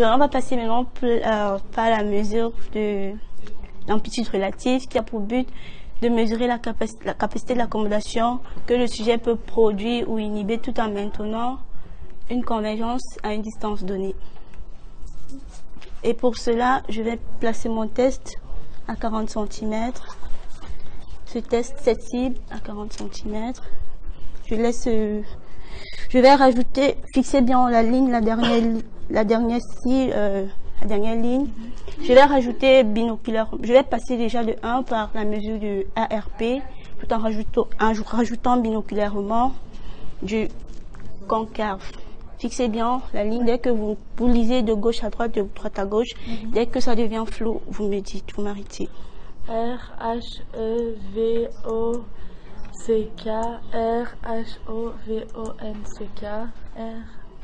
On va passer maintenant par la mesure de l'amplitude relative qui a pour but de mesurer la, la capacité de l'accommodation que le sujet peut produire ou inhiber tout en maintenant une convergence à une distance donnée. Et pour cela, je vais placer mon test à 40 cm. Ce test, cette cible à 40 cm. Je laisse, je vais rajouter, fixer bien la ligne, la dernière, la dernière cible, euh, la dernière ligne. Je vais rajouter binoculaire. Je vais passer déjà de 1 par la mesure du ARP, tout en rajoutant, en rajoutant binoculairement du concave. Fixez bien la ligne. Dès que vous, vous lisez de gauche à droite, de droite à gauche, mhm. dès que ça devient flou, vous me dites, vous m'arrêtez. R, H, E, V, O, C, K, R, H, O, V, O, N, C, K, R,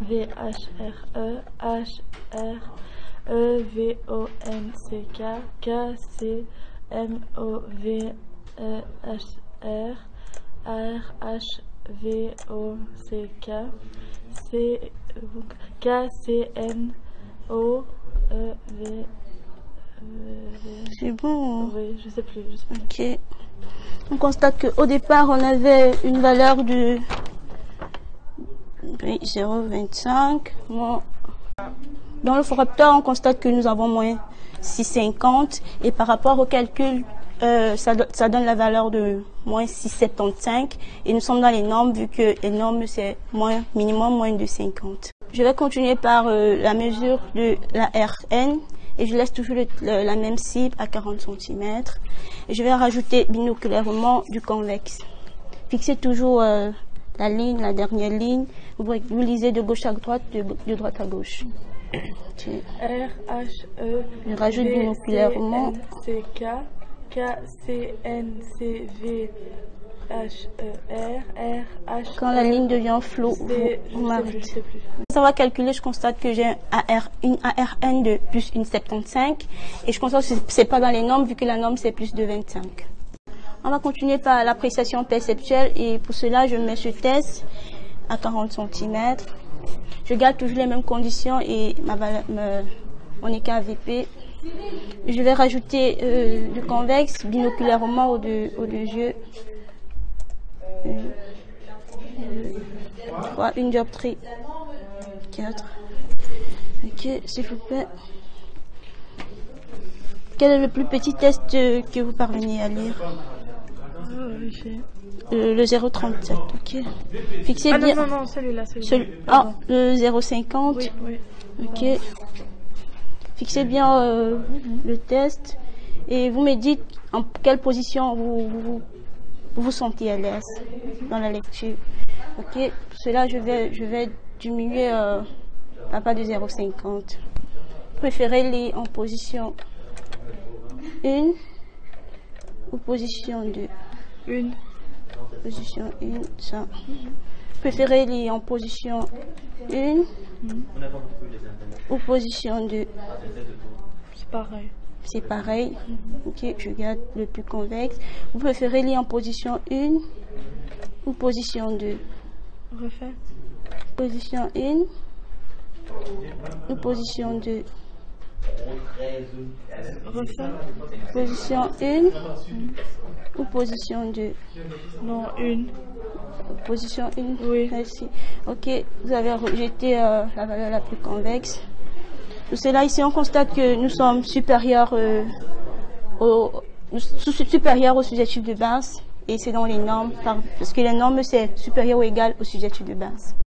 V, E, E, E, E E E H R E H R E V O N C K K C M O V E H R R H V O C K C K C N O E V C'est bon. Oui, je sais plus. Ok. On constate qu'au départ, on avait une valeur de 0,25. Dans le raptor, on constate que nous avons moins 6,50. Et par rapport au calcul euh, ça, donne la valeur de moins 6,75 et nous sommes dans les normes vu que les normes c'est minimum moins de 50. Je vais continuer par euh, la mesure de la RN et je laisse toujours la même cible à 40 cm. Et je vais rajouter binoculairement du convexe. Fixez toujours euh, la ligne, la dernière ligne. Vous, vous, lisez de gauche à droite, de, de droite à gauche. R, H, E. Je rajoute binoculairement. C, K. K, C, N, C, V, H, E, R, R, H. Quand la ligne devient floue, vous, m'arrêtez. Ça va calculer, je constate que j'ai AR, une ARN de plus une 75 et je constate que c'est pas dans les normes vu que la norme c'est plus de 25. On va continuer par l'appréciation perceptuelle et pour cela je mets ce test à 40 cm. Je garde toujours les mêmes conditions et ma, mon écart VP je vais rajouter euh, du convexe binoculairement au de, au de yeux. Euh, euh, une dioptrie. 4. Ok, s'il vous plaît. Quel est le plus petit test que vous parvenez à lire? Le, le 0,37, ok. Fixez ah bien. Non, non, non, celui-là. Celui ah, le 0,50. Oui, oui. Ok. Fixez bien euh, le test et vous me dites en quelle position vous vous, vous sentez à l'aise dans la lecture. Ok, pour cela je vais, je vais diminuer euh, à pas de 0,50. Préférez les en position 1 ou position 2 1. Position 1, ça. Préférez les en position 1 ou position 2 C'est pareil. C'est pareil. Ok, je garde le plus convexe. Vous préférez lire en position 1 ou position 2 Refait. Position 1 ou position 2 Refait. Position 1 ou position 2 Non, 1. Position 1 Oui. Merci. Ok, vous avez rejeté euh, la valeur la plus convexe. Pour cela, ici, on constate que nous sommes supérieurs, euh, au, supérieurs au sujet de base et c'est dans les normes, parce que les normes, c'est supérieur ou égal au sujet de base.